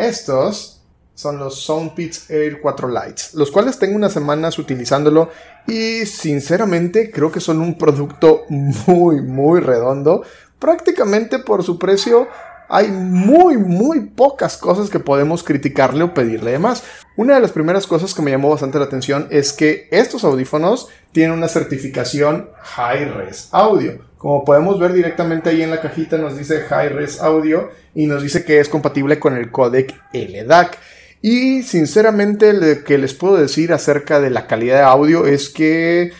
Estos son los Soundpeats Air 4 Lights, los cuales tengo unas semanas utilizándolo y sinceramente creo que son un producto muy, muy redondo. Prácticamente por su precio hay muy, muy pocas cosas que podemos criticarle o pedirle de más. Una de las primeras cosas que me llamó bastante la atención es que estos audífonos tienen una certificación High Res Audio. Como podemos ver directamente ahí en la cajita nos dice High Res Audio y nos dice que es compatible con el codec LDAC. Y sinceramente lo que les puedo decir acerca de la calidad de audio es que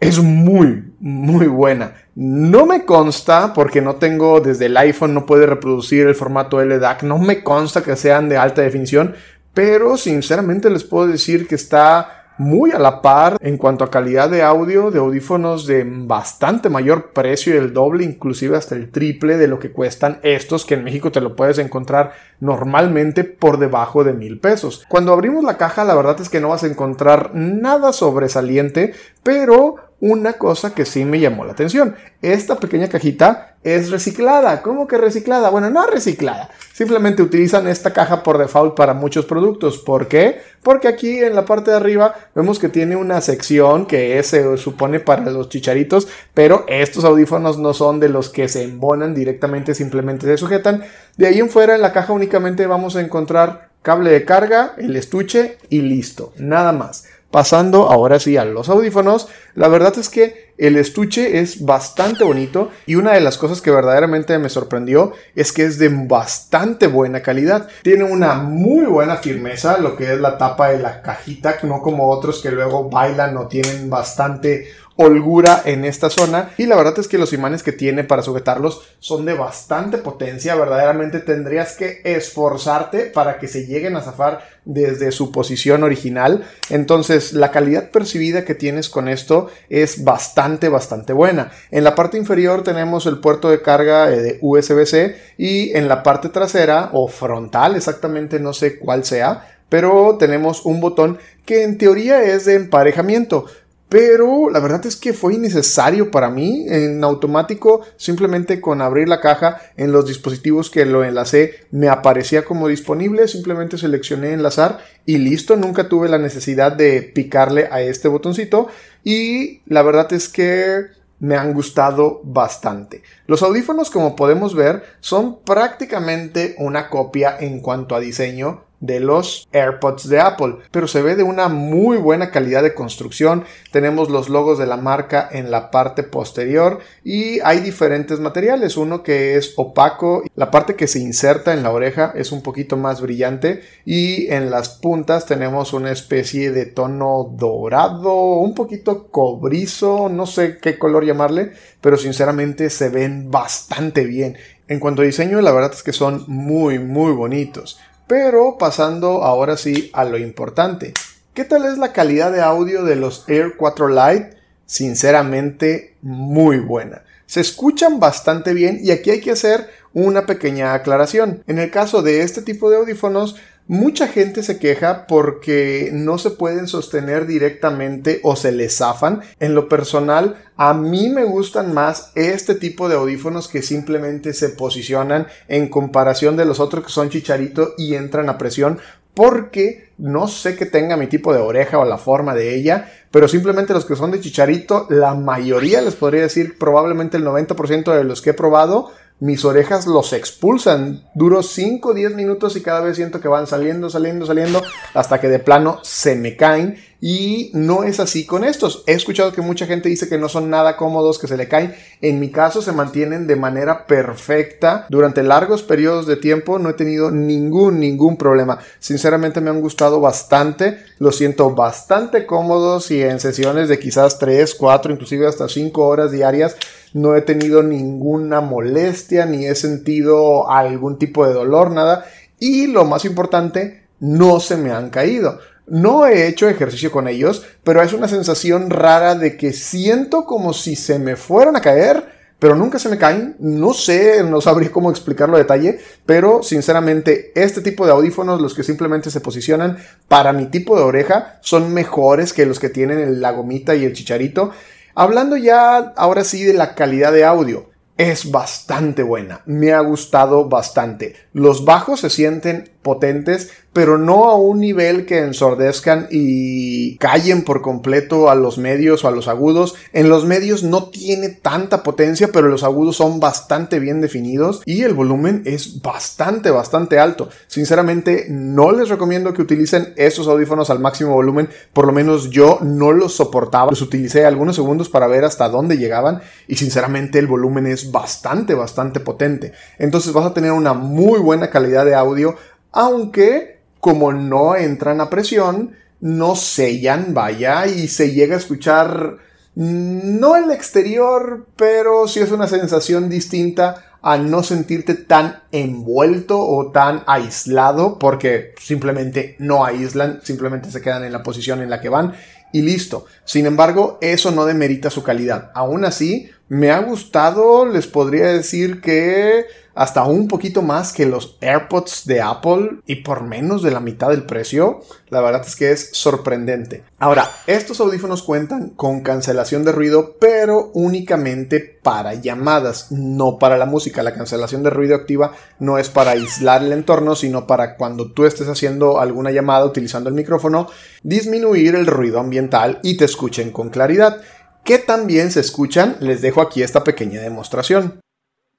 es muy, muy buena. No me consta, porque no tengo desde el iPhone, no puede reproducir el formato LDAC, no me consta que sean de alta definición, pero sinceramente les puedo decir que está muy a la par en cuanto a calidad de audio de audífonos de bastante mayor precio, el doble, inclusive hasta el triple de lo que cuestan estos, que en México te lo puedes encontrar normalmente por debajo de mil pesos. Cuando abrimos la caja, la verdad es que no vas a encontrar nada sobresaliente, pero una cosa que sí me llamó la atención. Esta pequeña cajita es reciclada. ¿Cómo que reciclada? Bueno, no reciclada. Simplemente utilizan esta caja por default para muchos productos. ¿Por qué? Porque aquí en la parte de arriba vemos que tiene una sección que se supone para los chicharitos, pero estos audífonos no son de los que se embonan directamente, simplemente se sujetan. De ahí en fuera en la caja únicamente vamos a encontrar cable de carga, el estuche y listo. Nada más. Pasando ahora sí a los audífonos, la verdad es que el estuche es bastante bonito y una de las cosas que verdaderamente me sorprendió es que es de bastante buena calidad. Tiene una muy buena firmeza, lo que es la tapa de la cajita, no como otros que luego bailan o tienen bastante holgura en esta zona y la verdad es que los imanes que tiene para sujetarlos son de bastante potencia, verdaderamente tendrías que esforzarte para que se lleguen a zafar desde su posición original, entonces la calidad percibida que tienes con esto es bastante bastante buena. En la parte inferior tenemos el puerto de carga eh, de USB-C y en la parte trasera o frontal, exactamente no sé cuál sea, pero tenemos un botón que en teoría es de emparejamiento. Pero la verdad es que fue innecesario para mí. En automático, simplemente con abrir la caja en los dispositivos que lo enlacé, me aparecía como disponible. Simplemente seleccioné enlazar y listo. Nunca tuve la necesidad de picarle a este botoncito. Y la verdad es que me han gustado bastante. Los audífonos, como podemos ver, son prácticamente una copia en cuanto a diseño de los AirPods de Apple, pero se ve de una muy buena calidad de construcción. Tenemos los logos de la marca en la parte posterior y hay diferentes materiales, uno que es opaco, la parte que se inserta en la oreja es un poquito más brillante y en las puntas tenemos una especie de tono dorado, un poquito cobrizo, no sé qué color llamarle, pero sinceramente se ven bastante bien. En cuanto a diseño, la verdad es que son muy, muy bonitos. Pero pasando ahora sí a lo importante. ¿Qué tal es la calidad de audio de los Air 4 Lite? Sinceramente, muy buena. Se escuchan bastante bien y aquí hay que hacer una pequeña aclaración. En el caso de este tipo de audífonos, Mucha gente se queja porque no se pueden sostener directamente o se les zafan. En lo personal, a mí me gustan más este tipo de audífonos que simplemente se posicionan en comparación de los otros que son chicharito y entran a presión porque no sé que tenga mi tipo de oreja o la forma de ella, pero simplemente los que son de chicharito, la mayoría les podría decir probablemente el 90% de los que he probado mis orejas los expulsan. Duro 5 o 10 minutos y cada vez siento que van saliendo, saliendo, saliendo, hasta que de plano se me caen. Y no es así con estos. He escuchado que mucha gente dice que no son nada cómodos, que se le caen. En mi caso se mantienen de manera perfecta. Durante largos periodos de tiempo no he tenido ningún, ningún problema. Sinceramente me han gustado bastante. Los siento bastante cómodos y en sesiones de quizás 3, 4, inclusive hasta 5 horas diarias no he tenido ninguna molestia, ni he sentido algún tipo de dolor, nada. Y lo más importante, no se me han caído. No he hecho ejercicio con ellos, pero es una sensación rara de que siento como si se me fueran a caer, pero nunca se me caen. No sé, no sabría cómo explicarlo a detalle, pero sinceramente este tipo de audífonos, los que simplemente se posicionan para mi tipo de oreja, son mejores que los que tienen la gomita y el chicharito. Hablando ya ahora sí de la calidad de audio. es bastante buena. Me ha gustado bastante. Los bajos se sienten potentes, pero no a un nivel que ensordezcan y callen por completo a los medios o a los agudos. En los medios no tiene tanta potencia, pero los agudos son bastante bien definidos y el volumen es bastante, bastante alto. Sinceramente, no les recomiendo que utilicen esos audífonos al máximo volumen. Por lo menos yo no los soportaba. Los utilicé algunos segundos para ver hasta dónde llegaban y sinceramente el volumen es bastante, bastante potente. Entonces vas a tener una muy buena calidad de audio aunque como no entran a presión, no sellan, vaya, y se llega a escuchar no el exterior, pero sí es una sensación distinta a no sentirte tan envuelto o tan aislado, porque simplemente no aíslan, simplemente se quedan en la posición en la que van y listo. Sin embargo, eso no demerita su calidad. Aún así, me ha gustado, les podría decir que hasta un poquito más que los AirPods de Apple y por menos de la mitad del precio. La verdad es que es sorprendente. Ahora, estos audífonos cuentan con cancelación de ruido, pero únicamente para llamadas, no para la música. La cancelación de ruido activa no es para aislar el entorno, sino para cuando tú estés haciendo alguna llamada utilizando el micrófono, disminuir el ruido ambiental y te escuchen con claridad. Que también se escuchan, les dejo aquí esta pequeña demostración.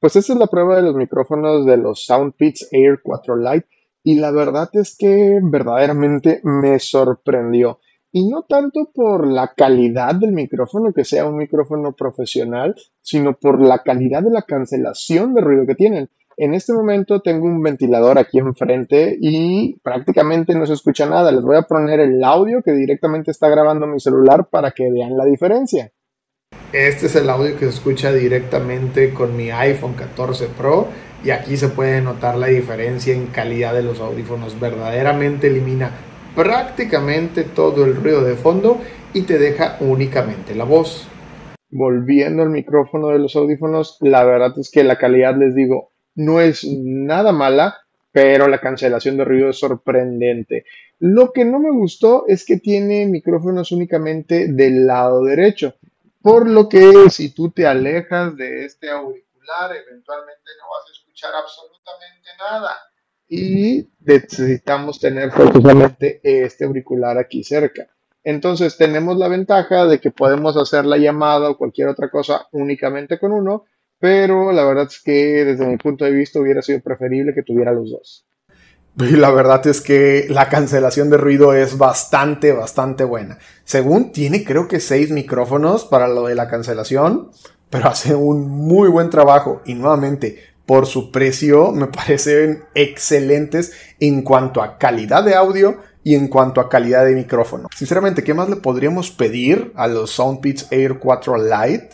Pues esa es la prueba de los micrófonos de los Soundpeats Air 4 Lite y la verdad es que verdaderamente me sorprendió. Y no tanto por la calidad del micrófono, que sea un micrófono profesional, sino por la calidad de la cancelación de ruido que tienen. En este momento tengo un ventilador aquí enfrente y prácticamente no se escucha nada. Les voy a poner el audio que directamente está grabando mi celular para que vean la diferencia. Este es el audio que se escucha directamente con mi iPhone 14 Pro y aquí se puede notar la diferencia en calidad de los audífonos. Verdaderamente elimina prácticamente todo el ruido de fondo y te deja únicamente la voz. Volviendo al micrófono de los audífonos, la verdad es que la calidad, les digo, no es nada mala, pero la cancelación de ruido es sorprendente. Lo que no me gustó es que tiene micrófonos únicamente del lado derecho. Por lo que si tú te alejas de este auricular, eventualmente no vas a escuchar absolutamente nada. Y necesitamos tener precisamente este auricular aquí cerca. Entonces tenemos la ventaja de que podemos hacer la llamada o cualquier otra cosa únicamente con uno, pero la verdad es que desde mi punto de vista hubiera sido preferible que tuviera los dos. Y la verdad es que la cancelación de ruido es bastante, bastante buena. Según tiene creo que seis micrófonos para lo de la cancelación, pero hace un muy buen trabajo. Y nuevamente, por su precio, me parecen excelentes en cuanto a calidad de audio y en cuanto a calidad de micrófono. Sinceramente, ¿qué más le podríamos pedir a los Soundpeats Air 4 Lite?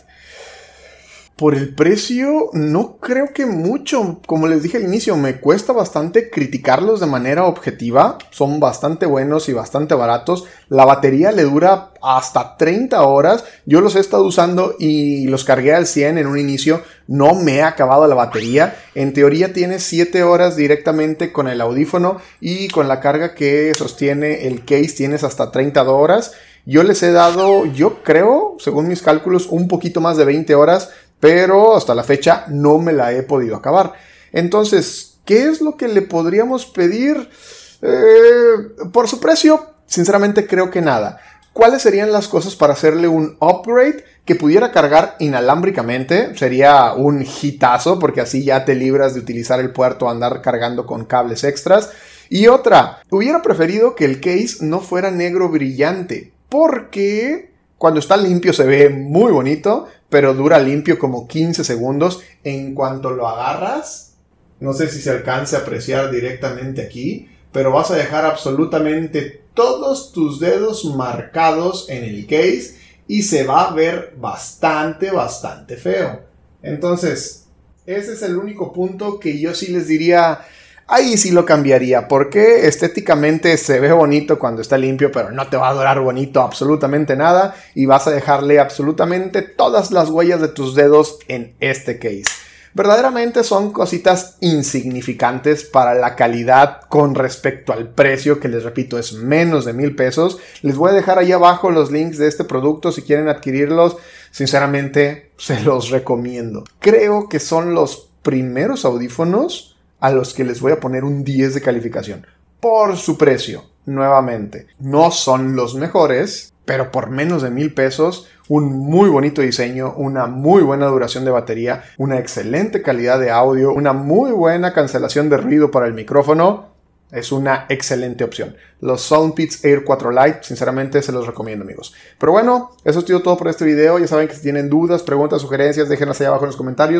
Por el precio, no creo que mucho. Como les dije al inicio, me cuesta bastante criticarlos de manera objetiva. Son bastante buenos y bastante baratos. La batería le dura hasta 30 horas. Yo los he estado usando y los cargué al 100 en un inicio. No me he acabado la batería. En teoría tiene 7 horas directamente con el audífono y con la carga que sostiene el case tienes hasta 30 horas. Yo les he dado, yo creo, según mis cálculos, un poquito más de 20 horas pero hasta la fecha no me la he podido acabar. Entonces, ¿qué es lo que le podríamos pedir? Eh, por su precio, sinceramente creo que nada. ¿Cuáles serían las cosas para hacerle un upgrade que pudiera cargar inalámbricamente? Sería un hitazo porque así ya te libras de utilizar el puerto andar cargando con cables extras. Y otra, hubiera preferido que el case no fuera negro brillante porque cuando está limpio se ve muy bonito, pero dura limpio como 15 segundos. En cuanto lo agarras, no sé si se alcance a apreciar directamente aquí, pero vas a dejar absolutamente todos tus dedos marcados en el case y se va a ver bastante, bastante feo. Entonces, ese es el único punto que yo sí les diría ahí sí lo cambiaría, porque estéticamente se ve bonito cuando está limpio, pero no te va a durar bonito absolutamente nada y vas a dejarle absolutamente todas las huellas de tus dedos en este case. verdaderamente son cositas insignificantes para la calidad con respecto al precio, que les repito es menos de mil pesos. Les voy a dejar ahí abajo los links de este producto si quieren adquirirlos. Sinceramente, se los recomiendo. Creo que son los primeros audífonos a los que les voy a poner un 10 de calificación. Por su precio, nuevamente. No son los mejores, pero por menos de mil pesos, un muy bonito diseño, una muy buena duración de batería, una excelente calidad de audio, una muy buena cancelación de ruido para el micrófono. Es una excelente opción. Los Soundpeats Air 4 Lite, sinceramente se los recomiendo, amigos. Pero bueno, eso es todo por este video. Ya saben que si tienen dudas, preguntas, sugerencias, déjenlas ahí abajo en los comentarios.